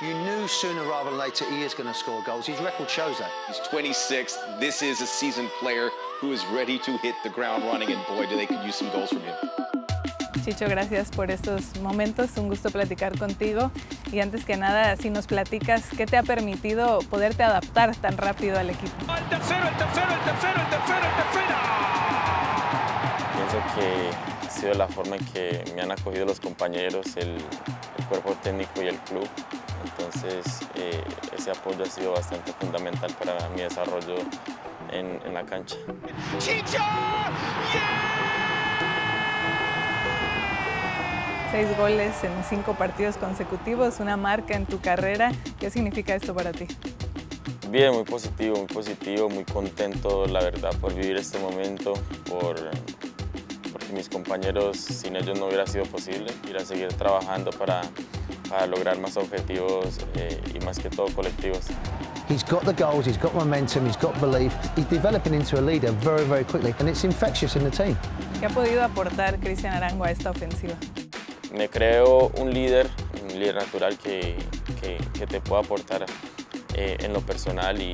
You knew sooner rather than later he is going to score goals. His record shows that. He's 26. This is a seasoned player who is ready to hit the ground running, and boy, do they could use some goals from him. Chicho, gracias por estos momentos, un gusto platicar contigo. Y antes que nada, si nos platicas, ¿qué te ha permitido poderte adaptar tan rápido al equipo? El tercero, el tercero, el tercero, el tercero, el tercero. Pienso que ha sido la forma en que me han acogido los compañeros, el, el cuerpo técnico y el club. Entonces, eh, ese apoyo ha sido bastante fundamental para mi desarrollo en, en la cancha. Chicho! Seis goles en cinco partidos consecutivos, una marca en tu carrera. ¿Qué significa esto para ti? Bien, muy positivo, muy positivo, muy contento, la verdad, por vivir este momento, por, porque mis compañeros, sin ellos no hubiera sido posible, ir a seguir trabajando para, para lograr más objetivos eh, y más que todo colectivos. He's got the goals, he's got momentum, he's got belief. He's developing into a leader very, very quickly, and it's infectious in the team. ¿Qué ha podido aportar Cristian Arango a esta ofensiva? Me creo un líder, un líder natural que, que, que te pueda aportar eh, en lo personal y,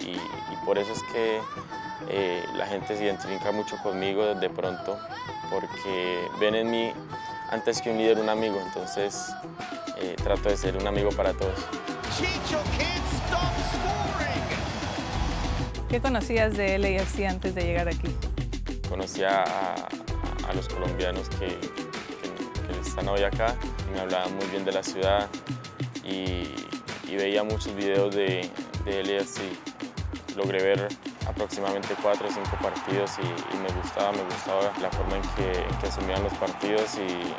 y, y, por eso es que eh, la gente se identifica mucho conmigo de pronto porque ven en mí antes que un líder un amigo, entonces eh, trato de ser un amigo para todos. Chicho can't stop scoring. ¿Qué conocías de LAFC antes de llegar aquí? Conocía a, a los colombianos que, que, que, están hoy acá me hablaban muy bien de la ciudad y, y veía muchos videos de, de LAFC. Logré ver aproximadamente cuatro o cinco partidos y, y, me gustaba, me gustaba la forma en que, en que asumían los partidos y, y,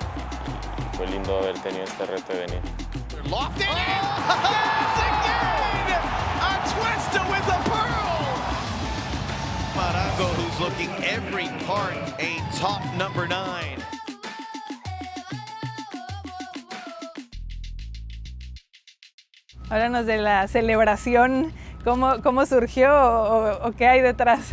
fue lindo haber tenido este reto de venir. Marango, who's looking every part a top number nine. Háblanos de la celebración, cómo, cómo surgió o, o, qué hay detrás.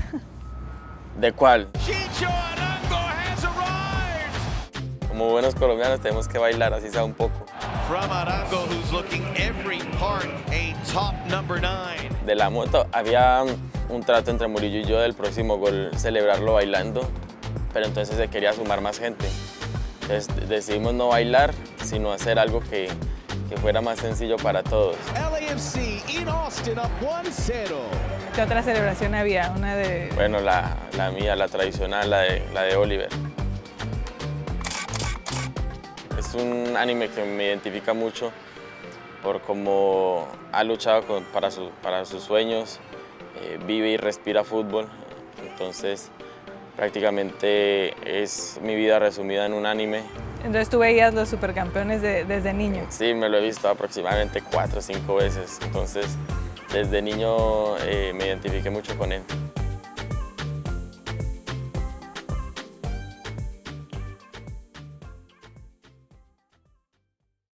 ¿De cuál? Chicho Arango has arrived. Como buenos colombianos tenemos que bailar, así sea un poco. From Arango, who's looking every part a top number nine. De la moto había un trato entre Murillo y yo del próximo gol celebrarlo bailando, pero entonces se quería sumar más gente. Entonces decidimos no bailar, sino hacer algo que, que fuera más sencillo para todos. LAFC in Austin up 1-0. ¿Qué otra celebración había? Una de... Bueno, la, la mía, la tradicional, la de, la de Oliver. Es un anime que me identifica mucho por cómo ha luchado con, para, su, para sus sueños, eh, vive y respira fútbol. Entonces, prácticamente es mi vida resumida en un anime. Entonces tú veías los supercampeones de, desde niño. Sí, me lo he visto aproximadamente cuatro o cinco veces. Entonces, desde niño eh, me identifiqué mucho con él.